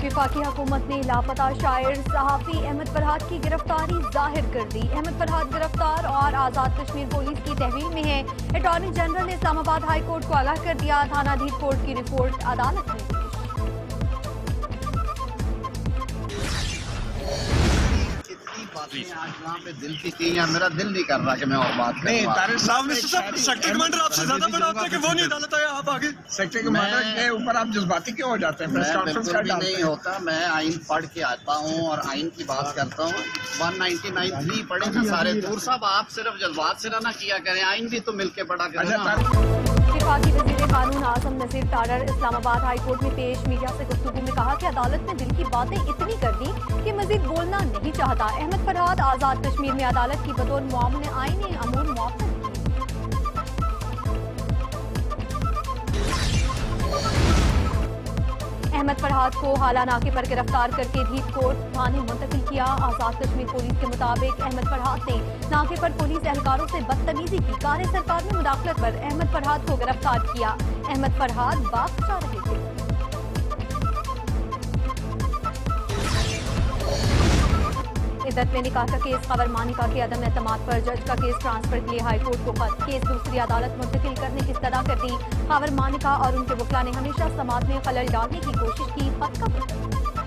विफाकी हुकूमत ने लापता शायर सहाफी अहमद फरहाद की गिरफ्तारी ज़ाहिर कर दी। अहमद फरहाद गिरफ़्तार और आज़ाद कश्मीर पुलिस की तहवील में है। अटॉर्नी जनरल ने इस्लामाबाद हाईकोर्ट को अलग कर दिया। थानाधीश कोर्ट की रिपोर्ट अदालत में। बातें आज पे दिल की थी या मेरा दिल नहीं कर रहा कि मैं और बात नहीं तारिक साहब सेक्टर कमांडर आपसे ज़्यादा बड़ा होता है कि वो नहीं अदालत आया आप आगे। सेक्टर कमांडर के ऊपर आप जज्बाती क्यों हो जाते हैं? प्रेस मैं कॉन्फ्रेंस का नहीं होता मैं आइन पढ़ के आता हूँ और आइन की बात करता हूँ। 199 थ्री पढ़े ना सारे दूर साहब आप सिर्फ़ जज्बात से ना किया करें आइन भी तो मिलके पढ़ा करें अच्छा विफाकी वज़ीर कानून आज़म नजीर तारर इस्लामाबाद हाई कोर्ट में पेश मीडिया से गुफ्तगू में कहा कि अदालत ने दिल की बातें इतनी कर दी कि मजीद बोलना नहीं चाहता। अहमद फरहाद आज़ाद कश्मीर में अदालत की बतौर मामले आईनी अमूर मुआवजा अहमद फरहाद को हाला नाके पर गिरफ़्तार करके धीप कोर्ट थाने मुंतकिल किया। आज़ाद कश्मीर पुलिस के मुताबिक अहमद फरहाद ने नाके पर पुलिस एहलकारों से बदतमीजी की। कार्य सरकार में मुदाखलत पर अहमद फरहाद को गिरफ़्तार किया। अहमद फरहाद बाग जा रहे थे। इद्दत में निकाह का केस, खबर मानिका के अदम एतम पर जज का केस ट्रांसफ़र के लिए हाईकोर्ट को खत। केस दूसरी अदालत मुंतकिल करने की सदा कर दी। खबर मानिका और उनके वकला ने हमेशा समाज में खलल डालने की कोशिश की। खत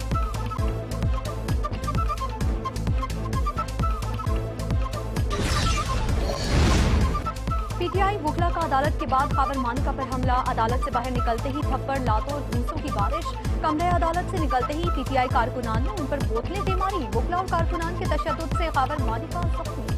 पीटीआई बुखला का अदालत के बाद खाबर मानिका पर हमला। अदालत से बाहर निकलते ही थप्पड़, लातों और घूसों की बारिश। कमरे अदालत से निकलते ही पीटीआई कारकुनान ने उन पर बोतलें दे मारी। बुखला और कारकुनान के तशद से खबर मानिका जख्मी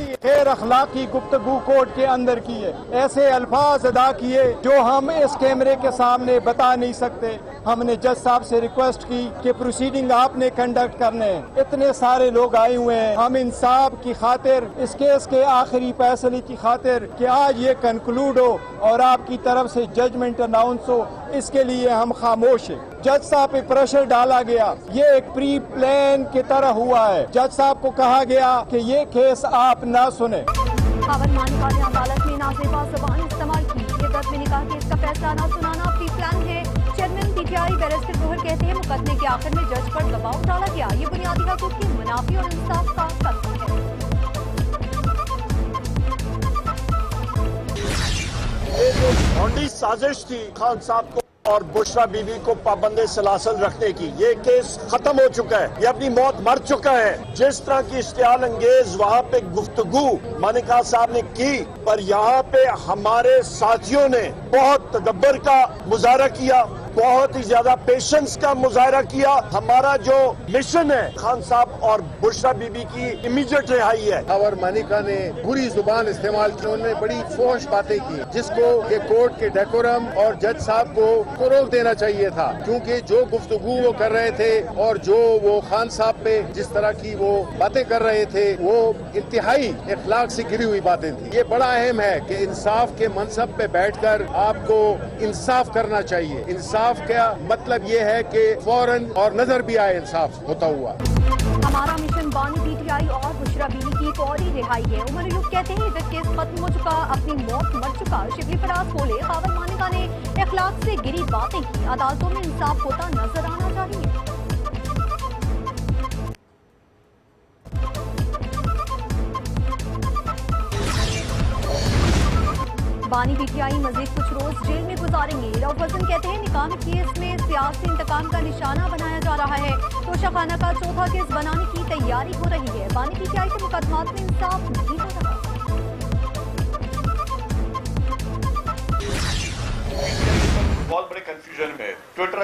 बड़ी गैर अखलाकी गुफ्तगु कोर्ट के अंदर की है ऐसे अल्फाज अदा किए जो हम इस कैमरे के सामने बता नहीं सकते। हमने जज साहब से रिक्वेस्ट की कि प्रोसीडिंग आपने कंडक्ट करने इतने सारे लोग आए हुए हैं। हम इंसाफ की खातिर, इस केस के आखिरी फैसले की खातिर कि आज ये कंक्लूड हो और आपकी तरफ़ से जजमेंट अनाउंस हो, इसके लिए हम खामोश हैं। जज साहब पे प्रेशर डाला गया। ये एक प्री प्लान की तरह हुआ है। जज साहब को कहा गया कि ये केस आप ना सुने। मानिका ने अदालत में नाजेबा जबान इस्तेमाल की। इद्दत में निकाह केस का फैसला न सुनाना प्री प्लान है। चेयरमैन पीटीआई बैरिस्टर जोहर कहते हैं मुकदमे के आखिर में जज पर दबाव डाला गया। ये बुनियादी हकूक की मुनाफी और इंसाफ का कत्ल है। साजिश थी खान साहब को। और बुशरा बीबी को पाबंद सलासल रखने की। ये केस खत्म हो चुका है। ये अपनी मौत मर चुका है। जिस तरह की इश्तियाल अंगेज वहाँ पे गुफ्तगु मानिका साहब ने की, पर यहाँ पे हमारे साथियों ने बहुत तदब्बर का मुजाहरा किया। बहुत ही ज़्यादा पेशेंस का मुजाहरा किया। हमारा जो मिशन है, खान साहब और बुशरा बीबी की इमीडिएट रिहाई है। और मानिका ने बुरी ज़ुबान इस्तेमाल की, उन्होंने बड़ी फोश बातें की, जिसको ये कोर्ट के डेकोरम और जज साहब को रोक देना चाहिए था। क्योंकि जो गुफ्तगु वो कर रहे थे और जो वो खान साहब पे जिस तरह की वो बातें कर रहे थे, वो इंतहाई इखलाक से गिरी हुई बातें थी। ये बड़ा अहम है कि इंसाफ के मनसब पे बैठकर आपको इंसाफ करना चाहिए। इंसाफ का मतलब ये है कि फ़ौरन और नज़र भी आए इंसाफ होता हुआ। हमारा मिशन बानी पीटीआई और बुशरा बीवी की फौरी रिहाई है। उमर युग कहते हैं इधर केस खत्म हो चुका, अपनी मौत मर चुका, शिबली फराज बोले खावर मानिका ने इखलाक से गिरी बातें की। अदालतों में इंसाफ होता नज़र आना चाहिए। बानी पीटीआई मजीद कुछ रोज जेल में गुजारेंगे हसन कहते हैं निकाह केस में सियासी इंतकाम का निशाना बनाया जा रहा है। तोशाखाना का चौथा केस बनाने की तैयारी हो रही है। बानी की क्या मुकदमात में इंसाफ नहीं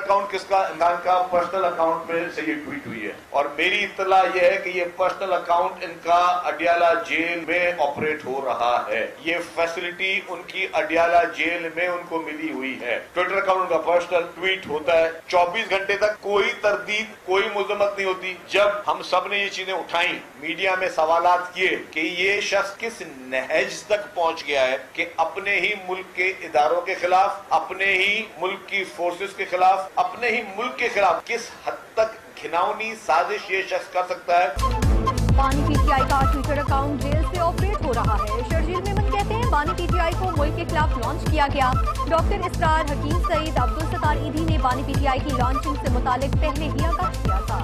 अकाउंट किसका? इमरान का पर्सनल अकाउंट में से ये ट्वीट हुई है। और मेरी इतला ये है कि ये पर्सनल अकाउंट इनका अडियाला जेल में ऑपरेट हो रहा है। ये फैसिलिटी उनकी अडियाला जेल में उनको मिली हुई है। ट्विटर अकाउंट उनका पर्सनल ट्वीट होता है। 24 घंटे तक कोई तरदीद, कोई मुजम्मत नहीं होती। जब हम सबने ये चीज़ें उठाई मीडिया में सवाल किए कि ये शख्स किस नहज तक पहुँच गया है कि अपने ही मुल्क के इदारों के खिलाफ, अपने ही मुल्क की फोर्सेस के खिलाफ अपने ही मुल्क के खिलाफ किस हद तक घिनौनी साजिश ये शख्स कर सकता है? पानी पीटीआई का ट्विटर अकाउंट जेल से ऑपरेट हो रहा है। शर्जील मेमन कहते हैं, बानी पीटीआई को मुल्क के खिलाफ लॉन्च किया गया। डॉक्टर इसरार हकीम सईद अब्दुल सतार ईदी ने बानी पीटीआई की लॉन्चिंग से मुतालिक पहले ही आगाह किया था।